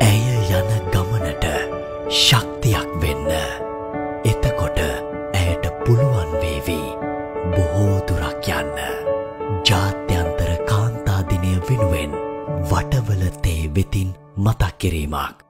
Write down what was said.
ඇය යන ගමනට ශක්තියක් වෙන්න. එතකොට ඇයට පුළුවන් වේවි බොහෝ දුරක් යන්න. ජාත්‍යන්තර කාන්තා දිනය වෙනුවෙන් වටවල තේ වෙතින් මතක් කිරීමක්.